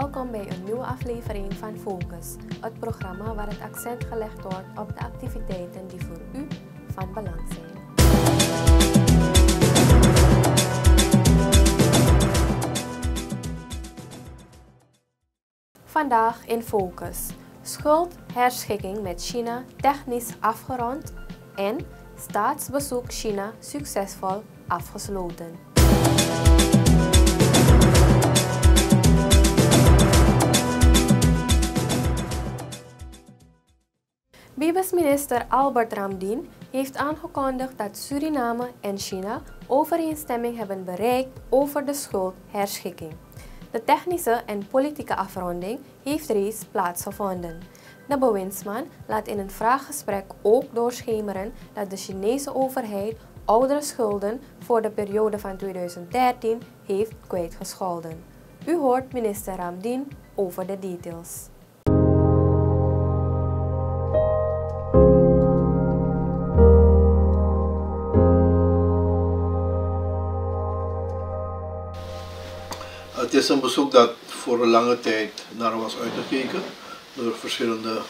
Welkom bij een nieuwe aflevering van Focus, het programma waar het accent gelegd wordt op de activiteiten die voor u van belang zijn. Vandaag in Focus. Schuldherschikking met China technisch afgerond en staatsbezoek China succesvol afgesloten. Bibesminister Albert Ramdien heeft aangekondigd dat Suriname en China overeenstemming hebben bereikt over de schuldherschikking. De technische en politieke afronding heeft reeds plaatsgevonden. De bewindsman laat in een vraaggesprek ook doorschemeren dat de Chinese overheid oudere schulden voor de periode van 2013 heeft kwijtgescholden. U hoort minister Ramdien over de details. Het is een bezoek dat voor een lange tijd naar was uitgekeken door verschillende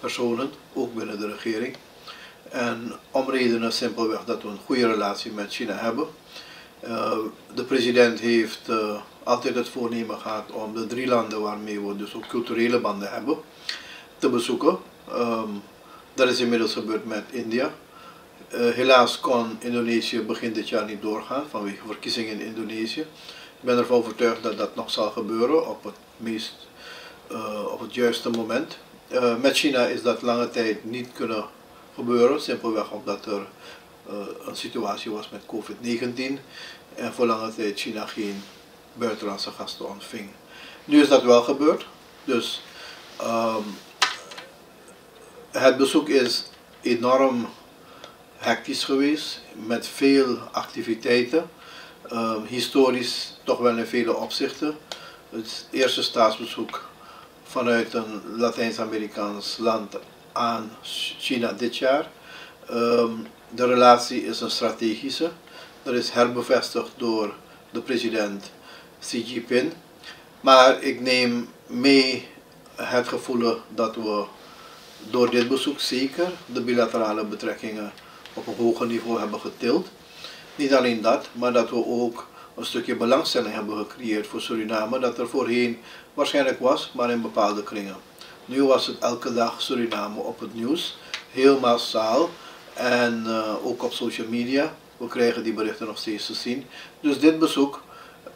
personen, ook binnen de regering. En om redenen simpelweg dat we een goede relatie met China hebben. Uh, de president heeft uh, altijd het voornemen gehad om de drie landen waarmee we dus ook culturele banden hebben te bezoeken. Um, dat is inmiddels gebeurd met India. Uh, helaas kon Indonesië begin dit jaar niet doorgaan vanwege verkiezingen in Indonesië. Ik ben ervan overtuigd dat dat nog zal gebeuren op het, meest, uh, op het juiste moment. Uh, met China is dat lange tijd niet kunnen gebeuren, simpelweg omdat er een situatie was met COVID-19 en voor lange tijd China geen buitenlandse gasten ontving. Nu is dat wel gebeurd, dus um, het bezoek is enorm hectisch geweest met veel activiteiten. Um, historisch toch wel in vele opzichten. Het eerste staatsbezoek vanuit een Latijns-Amerikaans land aan China dit jaar. Um, de relatie is een strategische. Dat is herbevestigd door de president Xi Jinping. Maar ik neem mee het gevoel dat we door dit bezoek zeker de bilaterale betrekkingen op een hoger niveau hebben getild. Niet alleen dat, maar dat we ook een stukje belangstelling hebben gecreëerd voor Suriname, dat er voorheen waarschijnlijk was, maar in bepaalde kringen. Nu was het elke dag Suriname op het nieuws, heel massaal en uh, ook op social media. We krijgen die berichten nog steeds te zien. Dus dit bezoek,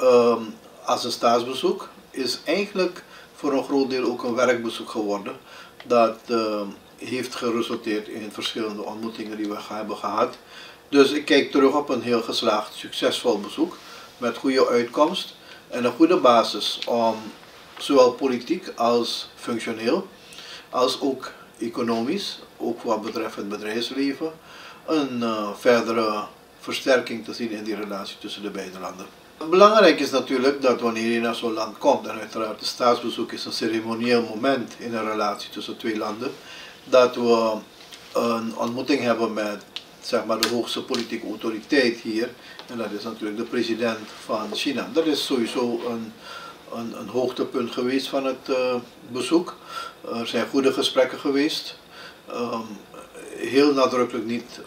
um, als een staatsbezoek, is eigenlijk voor een groot deel ook een werkbezoek geworden. Dat uh, heeft geresulteerd in verschillende ontmoetingen die we hebben gehad. Dus ik kijk terug op een heel geslaagd, succesvol bezoek met goede uitkomst en een goede basis om zowel politiek als functioneel, als ook economisch, ook wat betreft het bedrijfsleven, een uh, verdere versterking te zien in die relatie tussen de beide landen. Belangrijk is natuurlijk dat wanneer je naar zo'n land komt, en uiteraard het staatsbezoek is een ceremonieel moment in een relatie tussen twee landen, dat we een ontmoeting hebben met zeg maar, de hoogste politieke autoriteit hier. En dat is natuurlijk de president van China. Dat is sowieso een, een, een hoogtepunt geweest van het uh, bezoek. Er zijn goede gesprekken geweest. Um, heel nadrukkelijk niet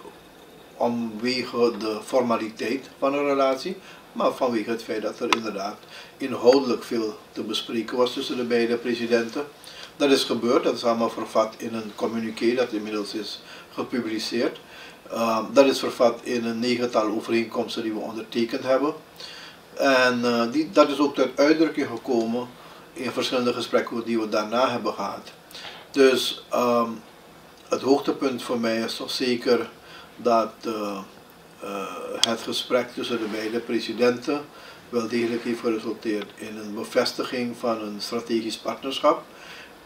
omwege de formaliteit van een relatie, maar vanwege het feit dat er inderdaad inhoudelijk veel te bespreken was tussen de beide presidenten. Dat is gebeurd, dat is allemaal vervat in een communiqué dat inmiddels is gepubliceerd. Uh, dat is vervat in een negental overeenkomsten die we ondertekend hebben. En uh, die, dat is ook tot uitdrukking gekomen in verschillende gesprekken die we daarna hebben gehad. Dus um, het hoogtepunt voor mij is toch zeker dat uh, het gesprek tussen de beide presidenten wel degelijk heeft geresulteerd in een bevestiging van een strategisch partnerschap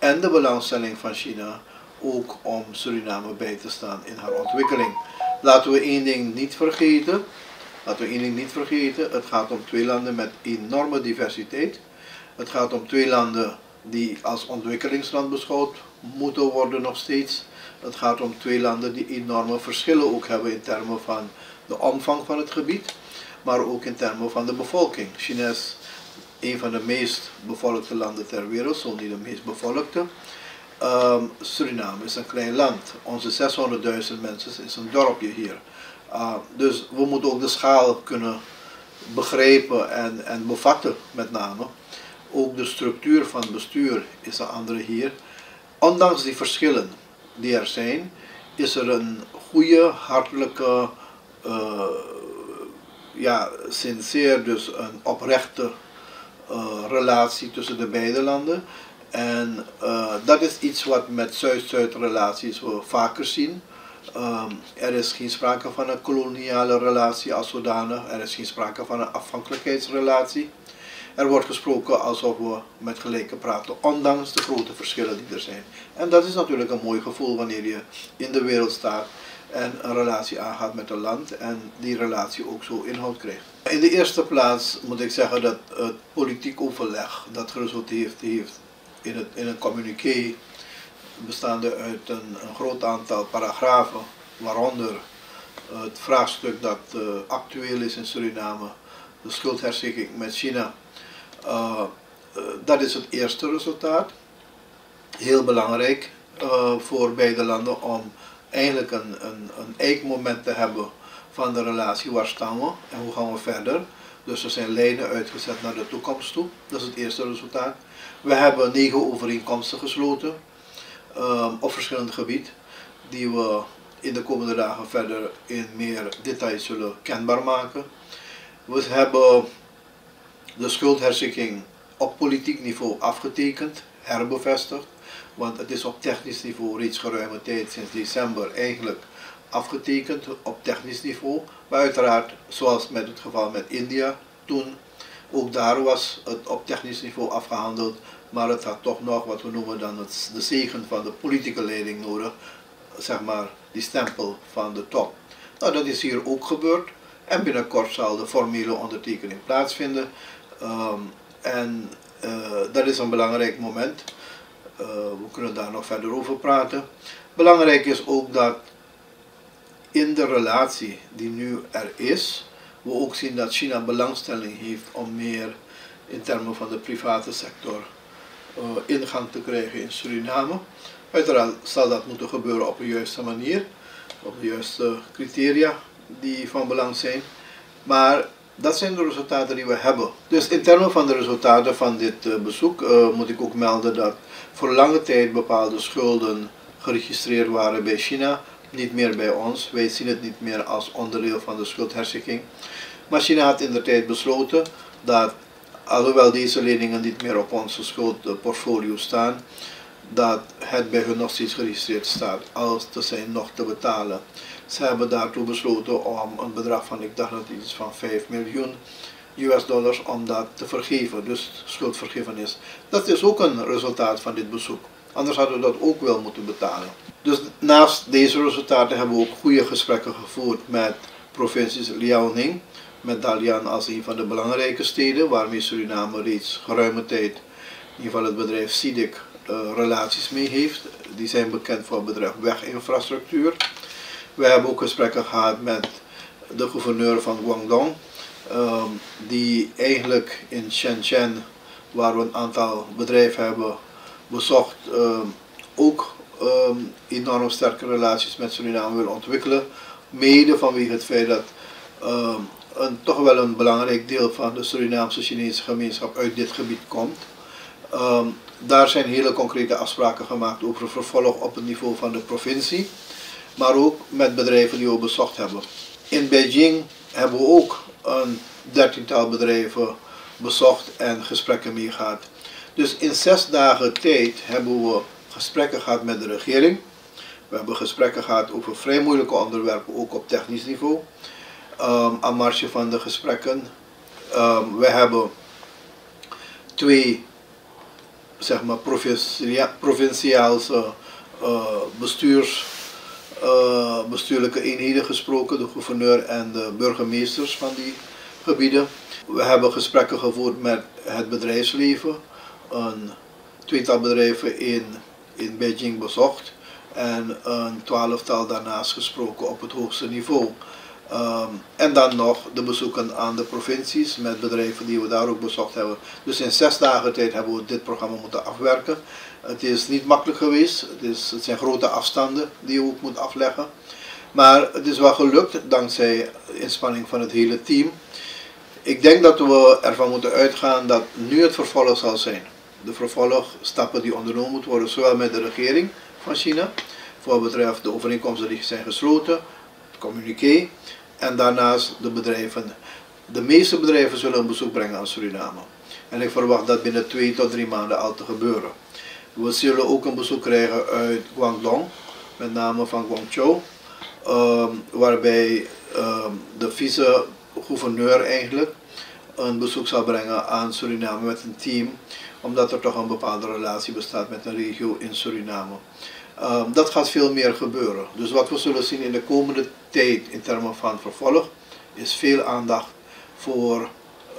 en de belangstelling van China ook om Suriname bij te staan in haar ontwikkeling. Laten we één ding niet vergeten. Laten we één ding niet vergeten. Het gaat om twee landen met enorme diversiteit. Het gaat om twee landen die als ontwikkelingsland beschouwd moeten worden nog steeds. Het gaat om twee landen die enorme verschillen ook hebben in termen van de omvang van het gebied, maar ook in termen van de bevolking. China een van de meest bevolkte landen ter wereld, zo niet de meest bevolkte. Um, Suriname is een klein land. Onze 600.000 mensen is een dorpje hier. Uh, dus we moeten ook de schaal kunnen begrijpen en, en bevatten met name. Ook de structuur van bestuur is een andere hier. Ondanks die verschillen die er zijn, is er een goede, hartelijke, uh, ja, sincere, dus een oprechte relatie tussen de beide landen. En uh, dat is iets wat met Zuid-Zuid relaties we vaker zien. Um, er is geen sprake van een koloniale relatie als zodanig. Er is geen sprake van een afhankelijkheidsrelatie. Er wordt gesproken alsof we met gelijke praten, ondanks de grote verschillen die er zijn. En dat is natuurlijk een mooi gevoel wanneer je in de wereld staat en een relatie aangaat met een land en die relatie ook zo inhoud krijgt. In de eerste plaats moet ik zeggen dat het politiek overleg dat geresulteerd heeft in het, in een communiqué bestaande uit een, groot aantal paragrafen, waaronder het vraagstuk dat uh, actueel is in Suriname, de schuldherschikking met China. Uh, uh, dat is het eerste resultaat. Heel belangrijk voor beide landen om eigenlijk een, een, een te hebben van de relatie. Waar staan we en hoe gaan we verder? Dus er zijn lijnen uitgezet naar de toekomst toe. Dat is het eerste resultaat. We hebben negen overeenkomsten gesloten um, op verschillend gebied, die we in de komende dagen verder in meer details zullen kenbaar maken. We hebben de schuldherschikking op politiek niveau afgetekend, herbevestigd, want het is op technisch niveau reeds geruime tijd sinds december eigenlijk afgetekend op technisch niveau, maar uiteraard zoals met het geval met India toen, ook daar was het op technisch niveau afgehandeld, maar het had toch nog wat we noemen dan het, de zegen van de politieke leiding nodig, zeg maar die stempel van de top. Nou, dat is hier ook gebeurd en binnenkort zal de formele ondertekening plaatsvinden. Um, en uh, dat is een belangrijk moment. Uh, we kunnen daar nog verder over praten. Belangrijk is ook dat in de relatie die nu er is, we ook zien dat China belangstelling heeft om meer in termen van de private sector uh, ingang te krijgen in Suriname. Uiteraard zal dat moeten gebeuren op de juiste manier, op de juiste criteria die van belang zijn. Maar dat zijn de resultaten die we hebben. Dus in termen van de resultaten van dit uh, bezoek uh, moet ik ook melden dat voor lange tijd bepaalde schulden geregistreerd waren bij China, niet meer bij ons. Wij zien het niet meer als onderdeel van de schuldherschikking. Maar China had in de tijd besloten dat alhoewel deze leningen niet meer op onze schuldportfolio staan, dat het bij hun nog steeds geregistreerd staat als te zijn nog te betalen. Ze hebben daartoe besloten om een bedrag van, ik dacht dat iets van 5 miljoen US dollars, om dat te vergeven, dus schuldvergiffenis. Dat is ook een resultaat van dit bezoek. Anders hadden we dat ook wel moeten betalen. Dus naast deze resultaten hebben we ook goede gesprekken gevoerd met provincies Liaoning, met Dalian als een van de belangrijke steden waarmee Suriname reeds geruime tijd, in ieder geval het bedrijf SIDIC, uh, relaties mee heeft. Die zijn bekend voor het bedrijf weginfrastructuur. We hebben ook gesprekken gehad met de gouverneur van Guangdong, um, die eigenlijk in Shenzhen, waar we een aantal bedrijven hebben bezocht, um, ook um, enorm sterke relaties met Suriname wil ontwikkelen. Mede vanwege het feit dat een, toch wel een belangrijk deel van de Surinaamse Chinese gemeenschap uit dit gebied komt. Daar zijn hele concrete afspraken gemaakt over vervolg op het niveau van de provincie, maar ook met bedrijven die we bezocht hebben. In Beijing hebben we ook een dertiental bedrijven bezocht en gesprekken mee gehad. Dus in zes dagen tijd hebben we gesprekken gehad met de regering. We hebben gesprekken gehad over vrij moeilijke onderwerpen, ook op technisch niveau um, aan marge van de gesprekken. Um, we hebben twee zeg maar, provincia provinciaalse uh, bestuurs, uh, bestuurlijke eenheden gesproken, de gouverneur en de burgemeesters van die gebieden. We hebben gesprekken gevoerd met het bedrijfsleven, een tweetal bedrijven in, in Beijing bezocht en een twaalftal daarnaast gesproken op het hoogste niveau. Ehm, en dan nog de bezoeken aan de provincies met bedrijven die we daar ook bezocht hebben. Dus in zes dagen tijd hebben we dit programma moeten afwerken. Het is niet makkelijk geweest. Het, is, het zijn grote afstanden die je ook moet afleggen. Maar het is wel gelukt dankzij inspanning van het hele team. Ik denk dat we ervan moeten uitgaan dat nu het vervolg zal zijn. De vervolgstappen die ondernomen moeten worden, zowel met de regering van China, voor betreft de overeenkomsten die zijn gesloten, het communiqué, en daarnaast de bedrijven. De meeste bedrijven zullen een bezoek brengen aan Suriname. En ik verwacht dat binnen twee tot drie maanden al te gebeuren. We zullen ook een bezoek krijgen uit Guangdong, met name van Guangzhou, ehm, waarbij ehm, de vice-gouverneur eigenlijk een bezoek zal brengen aan Suriname met een team, omdat er toch een bepaalde relatie bestaat met een regio in Suriname. Ehm, dat gaat veel meer gebeuren. Dus wat we zullen zien in de komende tijd in termen van vervolg is veel aandacht voor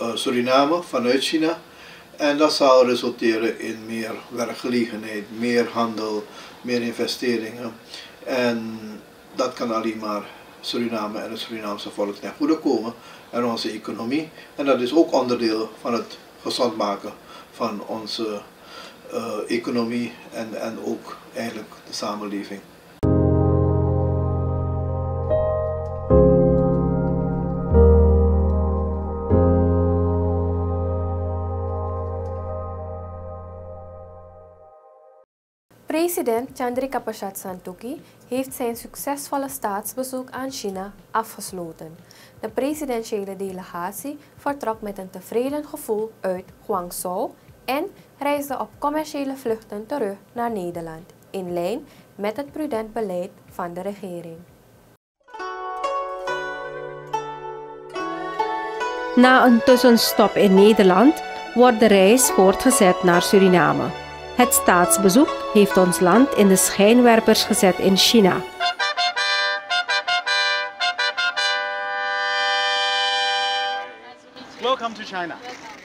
uh, Suriname vanuit China. En dat zal resulteren in meer werkgelegenheid, meer handel, meer investeringen. En dat kan alleen maar Suriname en het Surinaamse volk ten goede komen en onze economie. En dat is ook onderdeel van het gezond maken van onze uh, economie en, en ook eigenlijk de samenleving. President Chandrika Prasad Santokhi heeft zijn succesvolle staatsbezoek aan China afgesloten. De presidentiële delegatie vertrok met een tevreden gevoel uit Guangzhou en reisde op commerciële vluchten terug naar Nederland, in lijn met het prudent beleid van de regering. Na een tussenstop in Nederland wordt de reis voortgezet naar Suriname. Het staatsbezoek heeft ons land in de schijnwerpers gezet in China. Welcome to China.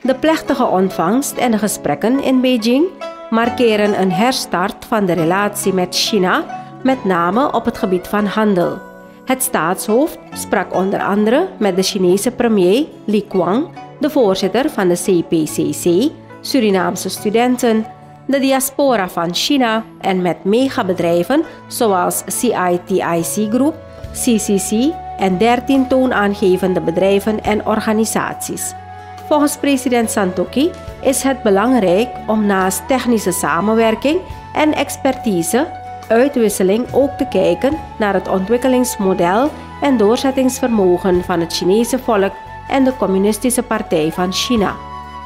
De plechtige ontvangst en de gesprekken in Beijing markeren een herstart van de relatie met China, met name op het gebied van handel. Het staatshoofd sprak onder andere met de Chinese premier Li Guang, de voorzitter van de CPCC, Surinaamse studenten, de diaspora van China en met megabedrijven zoals CITIC Group, CCC en 13 toonaangevende bedrijven en organisaties. Volgens president Santoki is het belangrijk om naast technische samenwerking en expertise, uitwisseling ook te kijken naar het ontwikkelingsmodel en doorzettingsvermogen van het Chinese volk en de Communistische Partij van China.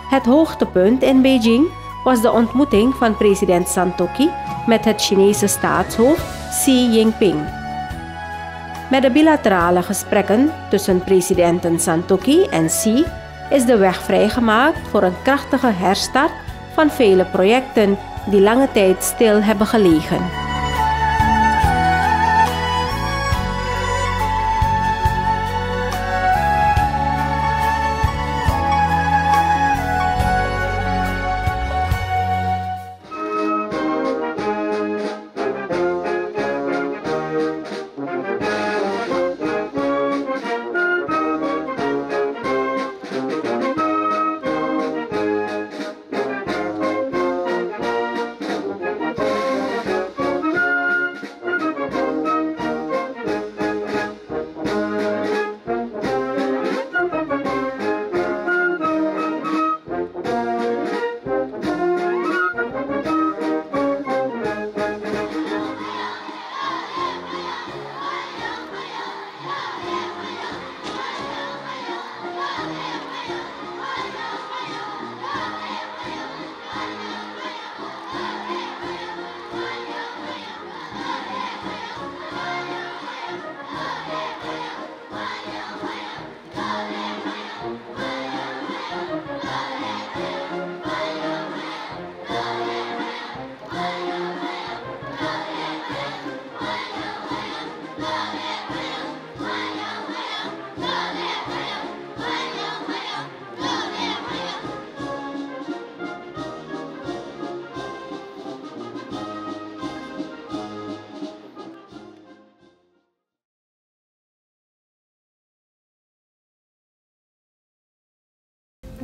Het hoogtepunt in Beijing was de ontmoeting van president Santoki met het Chinese staatshoofd Xi Jinping. Met de bilaterale gesprekken tussen presidenten Santoki en Xi is de weg vrijgemaakt voor een krachtige herstart van vele projecten die lange tijd stil hebben gelegen.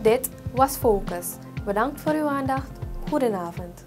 Dit was Focus. Bedankt voor uw aandacht. Goedenavond.